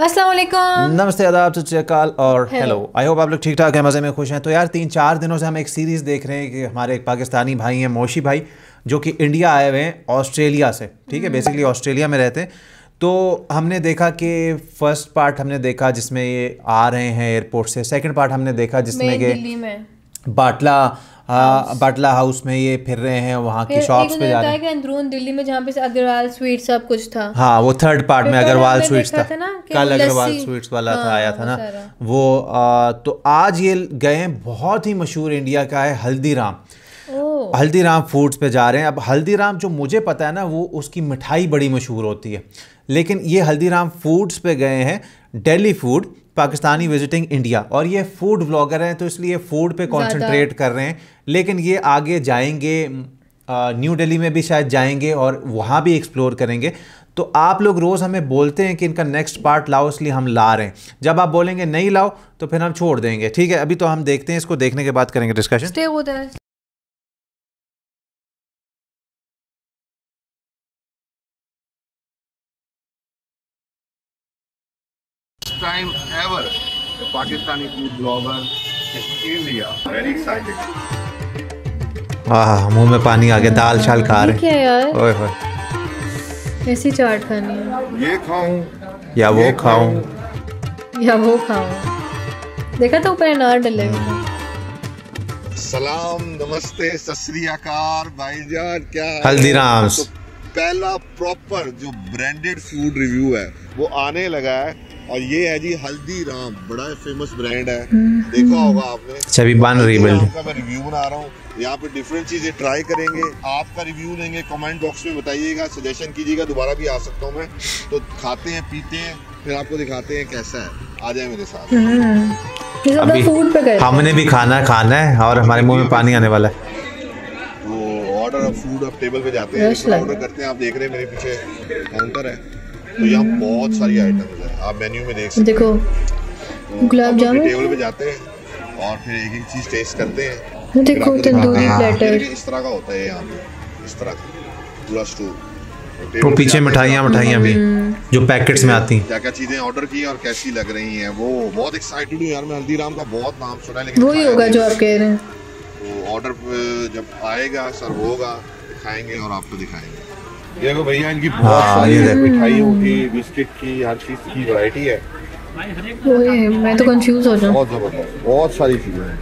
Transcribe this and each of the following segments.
नमस्ते आदाब सत श्री अकाल और हेलो आई होप आप लोग ठीक ठाक हैं मज़े में खुश हैं। तो यार तीन चार दिनों से हम एक सीरीज़ देख रहे हैं कि हमारे एक पाकिस्तानी भाई हैं मोशी भाई जो कि इंडिया आए हुए हैं ऑस्ट्रेलिया से। ठीक है बेसिकली ऑस्ट्रेलिया में रहते हैं। तो हमने देखा कि फ़र्स्ट पार्ट हमने देखा जिसमें ये आ रहे हैं एयरपोर्ट से। सेकंड पार्ट हमने देखा जिसमें कि बाटला बाटला हाउस में ये फिर रहे हैं वहाँ की शॉप्स पे जा रहे हैं। अंदरून दिल्ली में जहाँ पे अग्रवाल स्वीट सब कुछ था। हाँ वो थर्ड पार्ट में अग्रवाल स्वीट्स था। था कल अग्रवाल स्वीट्स वाला था हाँ, आया था ना। वो आ, तो आज ये गए हैं बहुत ही मशहूर इंडिया का है हल्दीराम। हल्दीराम फूड्स पे जा रहे हैं। अब हल्दीराम जो मुझे पता है ना वो उसकी मिठाई बड़ी मशहूर होती है। लेकिन ये हल्दीराम फूड्स पे गए हैं daily food Pakistani visiting India. और ये फ़ूड ब्लॉगर हैं तो इसलिए फ़ूड पे कंसंट्रेट कर रहे हैं। लेकिन ये आगे जाएँगे न्यू दिल्ली में भी शायद जाएँगे और वहाँ भी एक्सप्लोर करेंगे। तो आप लोग रोज़ हमें बोलते हैं कि इनका नेक्स्ट पार्ट लाओ इसलिए हम ला रहे हैं। जब आप बोलेंगे नहीं लाओ तो फिर हम छोड़ देंगे। ठीक है अभी तो हम देखते हैं इसको देखने के बाद करेंगे discussion Pakistani food blogger in India. Very excited. आह मुँह में पानी आ गया दाल चाल खा रहे क्या यार ओए होए ऐसी चाट खानी है ये खाऊं या वो खाऊं या वो खाओ देखा तो ऊपर अनार डले हुए हैं। सलाम नमस्ते सत श्री अकाल भाईजान क्या हाल है? हल्दीराम्स। तो पहला प्रॉपर जो ब्रांडेड फ़ूड रिव्यू है वो आने लगा है और ये है जी हल्दीराम बड़ा फ़ेमस ब्रांड है। देखा होगा आपने। अच्छा, अभी बन रही। का मैं रिव्यू बना रहा हूँ। यहाँ पे डिफरेंट चीज़ें ट्राई करेंगे। आपका रिव्यू लेंगे। कमेंट बॉक्स में बताइएगा। सजेशन कीजिएगा। दोबारा भी आ सकता हूँ मैं। तो खाते हैं पीते हैं फिर आपको दिखाते हैं कैसा है। आ जाए मेरे साथ। अभी फ़ूड पे गए। हमने भी खाना खाना है और हमारे मुँह में पानी आने वाला है। वो ऑर्डर ऑफ़ फ़ूड आप टेबल पे जाते हैं। ऑर्डर करते हैं आप देख रहे हैं मेरे पीछे काउंटर है। तो यहाँ बहुत सारी आइटम्स है। आप मेन्यू में देख सकते देखो गुलाब जामुन? टेबल पे जाते हैं और फिर एक एक चीज़ टेस्ट करते हैं। देखो, तंदूरी देखिए, इस तरह का होता है यहाँ पे। इस तरह। का पूरा स्टोर वो पीछे मिठाइयाँ मिठाइयाँ भी जो पैकेट्स में आती। हैं क्या क्या चीज़ें ऑर्डर की और कैसी लग रही हैं वो बहुत एक्साइटेड हूँ यार मैं। हल्दीराम का बहुत नाम सुना है लेकिन वही होगा जो आप कह रहे हैं। वो ऑर्डर जब आएगा सर्व होगा खाएँगे और आपको दिखाएँगे। देखो भैया इनकी बहुत हाँ, सारी ये देखो। मिठाइयों की बिस्किट की हर चीज़ की वैरायटी है। मैं तो कंफ्यूज हो जाऊँ। बहुत ज़बरदस्त बहुत सारी चीज़ें हैं।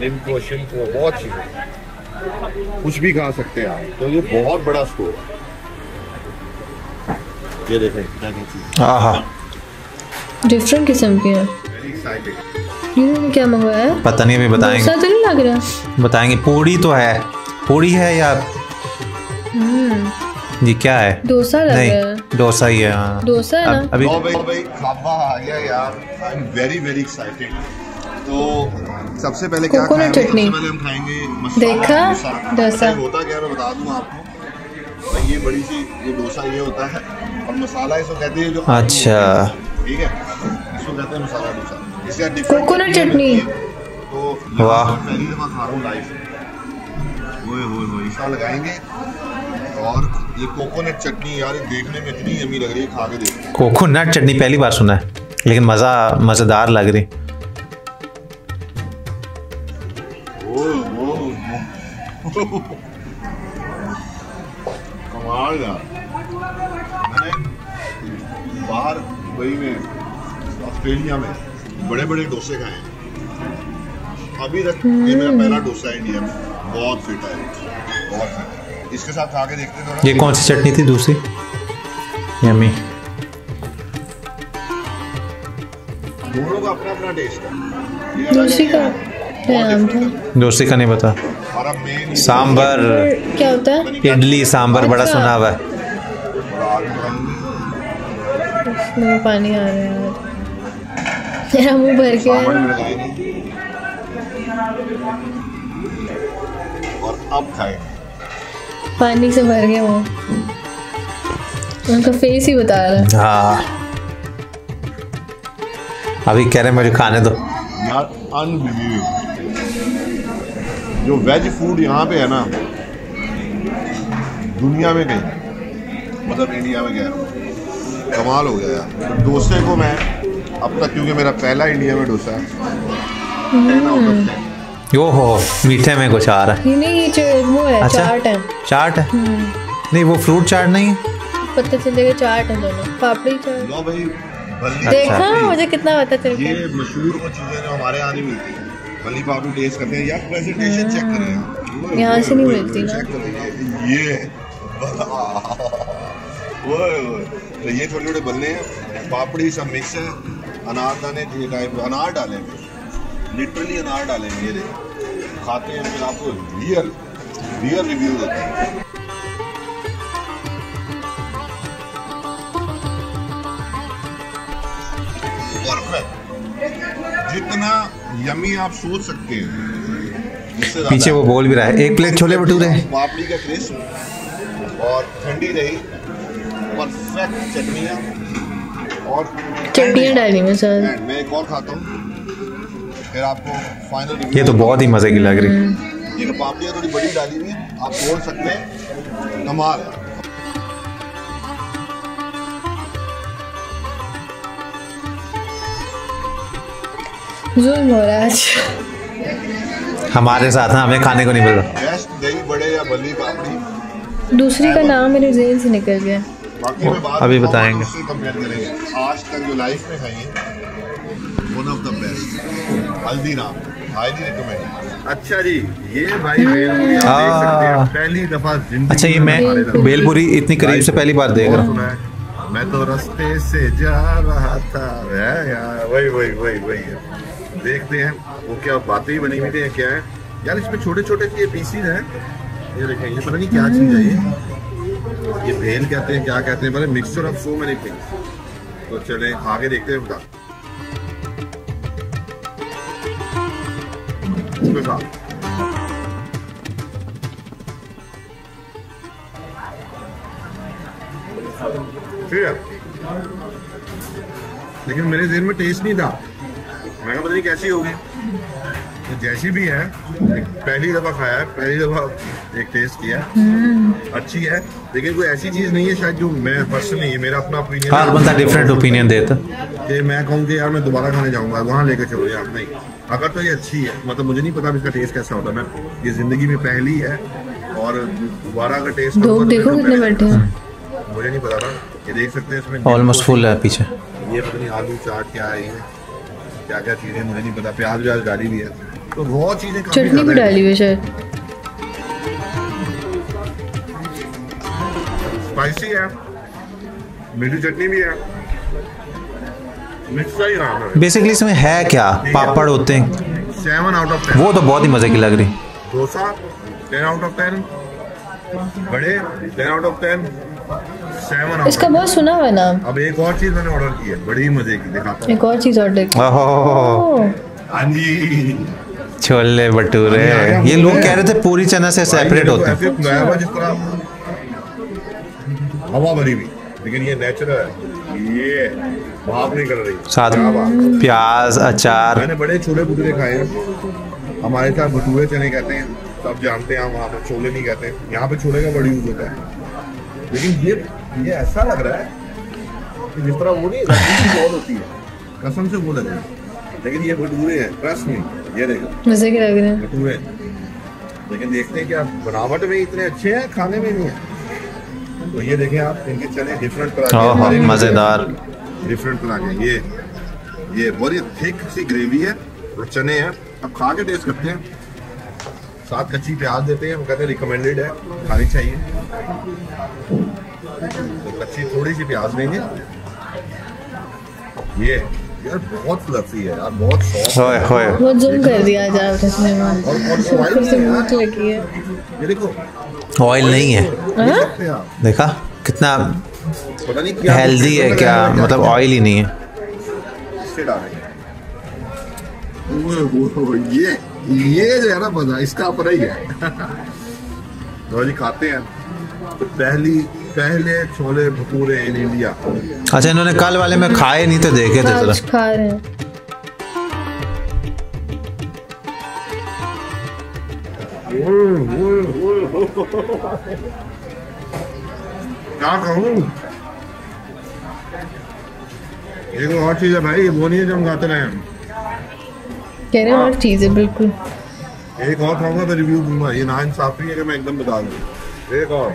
लिमको शिमको बहुत चीज़ें कुछ भी खा सकते हैं आप। तो ये बहुत बड़ा स्टोर है। ये देखें क्या क्या चीज़ आहा। डिफरेंट किस्म के हैं। क्या मंगवाया? है पता नहीं अभी बताएँगे। तो नहीं लग रहा? बताएँगे। पूड़ी तो है। पूड़ी है या जी क्या है? डोसा लग रहा है। नहीं डोसा ही है हाँ। डोसा है ना? अभी लो भाई भाई खाबा आ गया यार। I am very very excited तो सबसे पहले क्या कोकोनट खाएँगे? चटनी। सबसे पहले हम खाएँगे मसाला देखा? डोसा। होता क्या मैं बता दूँ आपको। भाई ये बड़ी सी ये डोसा ये होता है। और मसाला इसको कहते हैं जो अच्छा। ठीक है? इसको कहते हैं मसाला डोसा। इसका कोकोनट चटनी चटनी। तो वाह। पहली दफ़ा खा रहा हूँ लाइफ ओए होए होए इसका लगाएँगे। और ये कोकोनट चटनी यार देखने में इतनी यमी लग रही है खा के देखते कोकोनट चटनी पहली बार सुना है लेकिन मज़ा मज़ेदार लग रही। कमाल यार। मैंने बाहर दुबई में ऑस्ट्रेलिया में बड़े बड़े डोसे खाए हैं। अभी तक ये मेरा पहला डोसा है इंडिया में बहुत फिट है बहुत फिट है। इसके साथ खा के देखते हैं थोड़ा। ये कौन सी चटनी थी दूसरी? यम्मी दोनों का अपना अपना टेस्ट है दूसरी का। दूसरी का नहीं पता। सांबर। क्या होता है? इडली सांबर बड़ा अच्छा। सुना हुआ है। मुँह पानी आ रहा है। यार मेरा मुँह भर गया है। लगाएँगे और अब खाएँगे। पानी से भर गया मुँह उनका फेस ही बता रहा है। हाँ। अभी कह रहे हैं मुझे खाने दो। यार अनबिलीवेबल जो वेज फ़ूड यहाँ पे है ना दुनिया में कहीं मतलब इंडिया में कह रहा हूँ कमाल हो गया यार। डोसे को मैं अब तक क्योंकि मेरा पहला इंडिया में डोसा है 10 out of 10 यो हो मीठे में कुछ आ रहा है। ये नहीं ये जो वो है अच्छा। चाट है। चाट है? नहीं वो फ्रूट चाट नहीं है? पता चलेगा चाट है दोनों। पापड़ी चाट। लो भाई देखा पापड़ी। मुझे कितना पता चल गया। ये मशहूर वो चीज़ें जो हमारे यहाँ नहीं मिलती। भली पापड़ी टेस्ट करते हैं। यार प्रेजेंटेशन चेक करें। यहाँ से नहीं मिलती ना। ये ये ओए ओए। तो ये छोटे छोटे बल्ले हैं। पापड़ी सब मिक्स है। अनारदाने ये टाइप अनार डालेंगे लिटरली अनार डालेंगे ये खाते हैं फिर आपको रियल रियल रिव्यू देते हैं। जितना यमी आप सोच सकते हैं पीछे वो बोल भी रहा है एक प्लेट छोले भटूरे। पापड़ी का क्रिस्प और ठंडी रही परफेक्ट चटनियाँ। और चटनियाँ डाली मैं सर। मैं एक और खाता हूँ। फिर आपको फाइनल ये तो बहुत ही मज़े की लग रही। ये पापड़ियाँ थोड़ी बड़ी डाली हुई हैं। आप तोड़ सकते हैं कमाल है। जुल्म हो रहा है आज। हमारे साथ ना हमें खाने को नहीं मिल रहा। दही बड़े या बल्ली पापड़ी? दूसरी का नाम मेरे जेहन से निकल गया। बाकी मैं बात अभी बताएँगे। उससे कंपेयर करेंगे। आज तक जो लाइफ में खाई है one of the best Haldiram highly recommend अच्छा जी ये भाई आप देख सकते हैं पहली दफ़ा ज़िंदगी अच्छा ये मैं बेलपुरी इतनी करीब से पहली बार देख रहा हूँ। मैं तो रास्ते से जा रहा था। यार वही वही वही वही है। देखते हैं वो क्या बातें बनी हुई थी क्या है। यार इसमें छोटे छोटे ये पीसीज हैं। ये देखें ये पता नहीं क्या चीज़ है ये। ये भेल कहते हैं क्या कहते हैं मतलब mixture of so many things तो चले आगे देखते हैं ठीक है। लेकिन मेरे जेहन में टेस्ट नहीं था। मैं कहा पता नहीं कैसी होगी। तो जैसी भी है पहली दफ़ा खाया है पहली दफ़ा एक टेस्ट किया अच्छी है। लेकिन कोई ऐसी चीज़ नहीं है शायद जो मैं पर्सनली ये मेरा अपना ओपिनियन हर बंदा डिफरेंट ओपिनियन देता। कि मैं कहूँ कि यार मैं दोबारा खाने जाऊँगा वहाँ लेकर चलो यार नहीं। अगर तो ये अच्छी है मतलब मुझे नहीं पता इसका टेस्ट कैसा होता। मैं ये ज़िंदगी में पहली है और दोबारा का टेस्ट लोग देखो कितने बैठे हैं। मुझे नहीं पता था। ये देख सकते हैं इसमें ऑलमोस्ट फुल है। पीछे। ये पता नहीं आलू चाट क्या है ये क्या क्या चीज़ें मुझे नहीं पता। प्याज व्याज डाली भी है। तो वो चीज़ें चटनी भी डाली हुई है शायद। स्पाइसी है मीठी चटनी भी है। मिक्स का ही नाम है बेसिकली इसमें है क्या? पापड़ होते हैं सेवन आउट ऑफ़ वो तो बहुत ही मज़े की लग रही। Dosa ten out of ten बड़े ten out of ten seven इसका बहुत सुना हुआ नाम। अब एक और चीज़ मैंने ऑर्डर की है बड़ी मज़े की दिखाता हूँ। एक और चीज़ ऑर्डर की। हाँ जी। छोले भटूरे। ये लोग कह रहे थे पूरी चना से सेपरेट होते हैं। हवा भरी हुई। लेकिन ये नेचुरल है। ये भाप नहीं कर रही। साथ प्याज अचार। मैंने बड़े छोले भटूरे खाए। हैं हमारे साथ भटूरे चने कहते हैं। सब जानते हैं वहाँ पे छोले नहीं कहते। यहाँ पे छोले का बड़ी यूज़ होता है। लेकिन ये ये ऐसा लग रहा है कि जिस तरह वो नहीं बॉल होती है। कसम से वो लग रहा है। लेकिन ये भटूरे हैं। ट्रस्ट नहीं ये देखो। मज़े के लग रहे हैं। भटूरे। लेकिन देखते हैं क्या बनावट में इतने अच्छे हैं खाने में नहीं है। तो ये देखें आप इनके चने डिफरेंट हमारे मज़ेदार। डिफरेंट तरह के ये ये बड़ी थिक सी ग्रेवी है और चने हैं। अब खा के टेस्ट करते हैं। साथ कच्ची प्याज देते हैं। वो कहते हैं रिकमेंडेड है। खानी चाहिए। तो कच्ची थोड़ी सी प्याज देंगे। ये यार बहुत फ्लफी है यार बहुत सॉफ्ट होए होए बहुत जूम कर दिया आपने सिनेमा और और फिर से भूख लगी है। ये देखो ऑयल नहीं है। हैं? देखा? कितना हेल्दी है क्या मतलब ऑयल ही नहीं है। ओए, ये ये जो है ना मज़ा इसका अपना ही है। तो जी खाते हैं। तो पहली पहले छोले भटूरे इन इंडिया अच्छा इन्होंने कल वाले में खाए नहीं तो देखे थे जरा। खा रहे हैं। क्या कहूँ कोई और चीज़ है भाई वो नहीं है जो हम गाते रहे हैं कह रहे हैं और चीज़ है बिल्कुल। एक और खाऊँगा तो रिव्यू दूँगा। ये ना इंसाफी है कि मैं एकदम बता दूँ। एक और।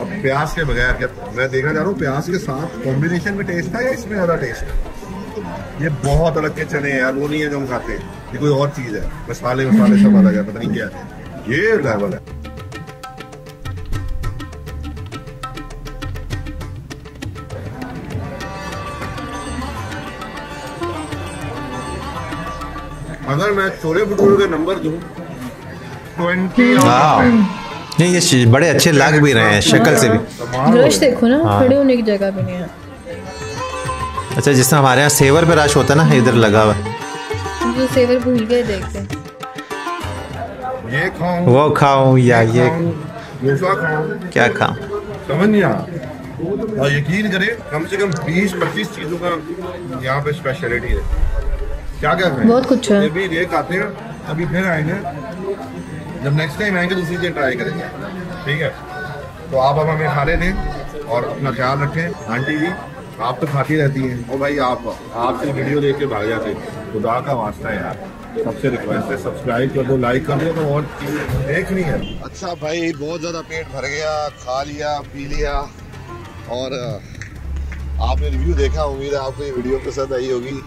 अब प्याज के बगैर क्या मैं देखना चाह रहा हूँ, प्याज के साथ कॉम्बिनेशन में टेस्ट है या इसमें ज़्यादा टेस्ट है? ये बहुत अलग के चने हैं यार वो नहीं है जो हम खाते हैं। ये कोई और चीज़ है। मसाले मसाले सब अलग है पता नहीं क्या है। ये लेवल है। अगर मैं छोले भटूरे का नंबर दूँ ट्वेंटी नहीं ये बड़े अच्छे लग भी रहे हैं शक्ल से भी। देखो ना हाँ। खड़े होने की जगह भी नहीं है। अच्छा जिस तरह हमारे यहाँ सेवर पे रश होता है ना इधर लगा हुआ है। सेवर भूल गए देखते ये खाऊं वो खाऊं या ये डोसा खाऊं क्या खाऊं? समझ नहीं आ और यकीन करें कम से कम 20-25 चीज़ों का यहाँ पे स्पेशलिटी है। क्या क्या खाएँ बहुत कुछ है। ये भी ये खाते हैं अभी फिर आएँगे जब नेक्स्ट टाइम आएँगे दूसरी चीज़ ट्राई करेंगे। ठीक है? तो आप अब हमें खा लेते हैं और अपना ख्याल रखें आंटी जी। आप तो खाती रहती हैं। और भाई आप आपसे वीडियो देख के भाग जाते। खुदा का वास्ता है यार। सबसे रिक्वेस्ट है सब्सक्राइब कर दो लाइक कर दो तो और देखनी है। अच्छा भाई बहुत ज़्यादा पेट भर गया खा लिया पी लिया। और आपने रिव्यू देखा उम्मीद है आपको ये वीडियो पसंद आई होगी।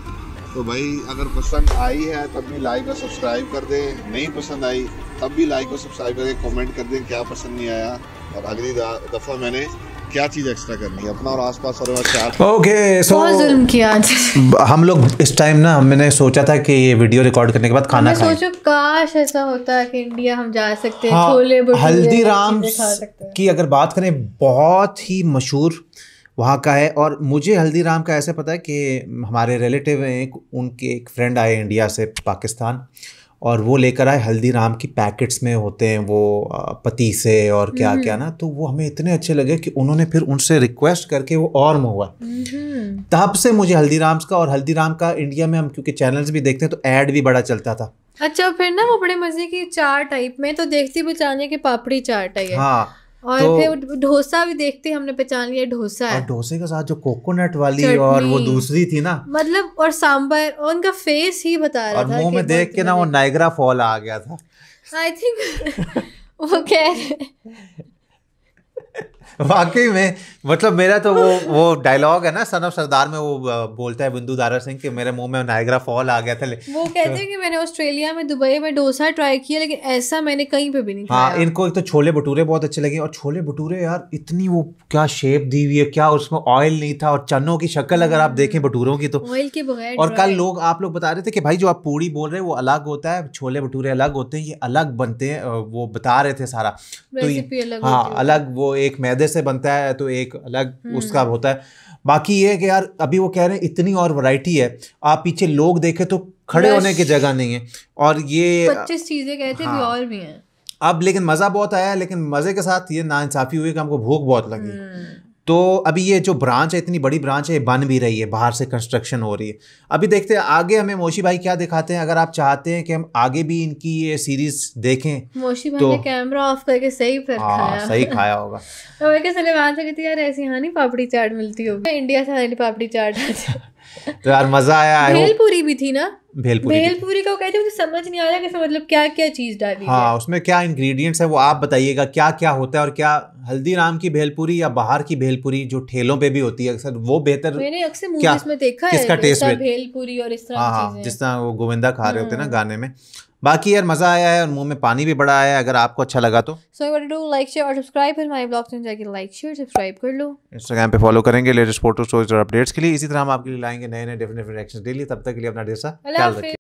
तो भाई अगर पसंद आई है तब भी लाइक और सब्सक्राइब कर दें। नहीं पसंद आई तब भी लाइक और सब्सक्राइब करके कमेंट कर दें क्या पसंद नहीं आया। और अगली दफ़ा मैंने क्या चीज़ एक्स्ट्रा करनी है? अपना और आसपास और ओके सो बहुत जुल्म किया आज। हम लोग इस टाइम ना मैंने सोचा था कि ये वीडियो रिकॉर्ड करने के बाद खाना खाएँ। सोचो काश ऐसा होता कि इंडिया हम जा सकते हैं हाँ, छोले भटूरे हल्दीराम की अगर बात करें बहुत ही मशहूर वहाँ का है। और मुझे हल्दीराम का ऐसे पता है कि हमारे रिलेटिव हैं एक उनके एक फ्रेंड आए इंडिया से पाकिस्तान। और वो लेकर आए हल्दीराम की पैकेट्स में होते हैं वो पतीसे और क्या क्या ना तो वो हमें इतने अच्छे लगे कि उन्होंने फिर उनसे रिक्वेस्ट करके वो और मंगवा हम्म। तब से मुझे हल्दीराम्स का और हल्दीराम का इंडिया में हम क्योंकि चैनल्स भी देखते हैं तो ऐड भी बड़ा चलता था। अच्छा फिर ना वो बड़े मज़े की चार टाइप में तो देखती बचाने के पापड़ी चार टाइप हाँ। और तो- फिर डोसा भी देखते हमने पहचान लिया डोसा है। डोसे के साथ जो कोकोनट वाली और वो दूसरी थी ना। मतलब और सांबर और उनका फेस ही बता रहा और था मुँह में देख के ना वो नाइग्रा फॉल आ गया था। आई थिंक वो कह रहे वाकई में मतलब मेरा तो वो वो डायलॉग है ना सन ऑफ़ सरदार में वो बोलता है बिंदु दारा सिंह कि मेरे मुँह में नाइग्रा फॉल आ गया था ले- वो कहते हैं कि मैंने ऑस्ट्रेलिया में दुबई में डोसा ट्राई किया लेकिन ऐसा मैंने कहीं पे भी नहीं हाँ खाया। इनको एक तो छोले भटूरे बहुत अच्छे लगे और छोले भटूरे यार इतनी वो क्या शेप दी हुई है क्या उसमें ऑयल नहीं था और चनों की शक्ल अगर आप देखें भटूरों की तो। ऑयल के बगैर और कल लोग आप लोग बता रहे थे कि भाई जो आप पूड़ी बोल रहे हैं वो अलग होता है छोले भटूरे अलग होते हैं ये अलग बनते हैं वो बता रहे थे सारा। तो हाँ। अलग वो एक मैदे से बनता है तो एक अलग हम्म। उसका होता है बाकी ये है कि यार अभी वो कह रहे हैं इतनी और वैरायटी है आप पीछे लोग देखे तो खड़े होने की जगह नहीं है और ये पच्चीस चीज़ें कहते हैं भी। और भी हैं अब लेकिन मज़ा बहुत आया लेकिन मज़े के साथ ये नाइंसाफ़ी हुई कि हमको भूख बहुत लगी हम्म। तो अभी ये जो ब्रांच है इतनी बड़ी ब्रांच है ये बन भी रही है बाहर से कंस्ट्रक्शन हो रही है। अभी देखते हैं आगे हमें मोशी भाई क्या दिखाते हैं अगर आप चाहते हैं कि हम आगे भी इनकी ये सीरीज़ देखें मोशी भाई तो- ने कैमरा ऑफ़ करके सही फिर हाँ खाया। सही खाया होगा। और मैं क्या चले वहाँ से कहती यार ऐसी यहाँ नहीं पापड़ी चाट मिलती होगी। इंडिया से पापड़ी चाट तो यार मज़ा आया भेलपुरी भी थी ना? भेलपुरी भेलपुरी का कहते हैं मुझे समझ नहीं आ रहा कि मतलब क्या क्या चीज़ डाली है हाँ। उसमें क्या इंग्रेडिएंट्स है वो आप बताइएगा क्या क्या होता है और क्या हल्दीराम की भेलपुरी या बाहर की भेलपुरी जो ठेलों पे भी होती है अक्सर वो बेहतर मैंने अक्सर मूवीज़ में देखा है किसका टेस्ट भेलपुरी और इस तरह हाँ हाँ जिस तरह वो गोविंदा खा रहे होते हैं ना गाने में। बाकी यार मज़ा आया है और मुँह में पानी भी बड़ा आया है अगर आपको अच्छा लगा तो। So you do like share और सब्सक्राइब फिर हमारे ब्लॉग में जाके लाइक शेयर सब्सक्राइब कर लो। इंस्टाग्राम पे फॉलो करेंगे लेटेस्ट फ़ोटो स्टोरीज और अपडेट्स के लिए। इसी तरह हम आपके लिए लाएँगे नए नए डिफरेंट डिफरेंट एक्शन डेली। तब तक के लिए अपना डेसा सा ख्याल। रखिए।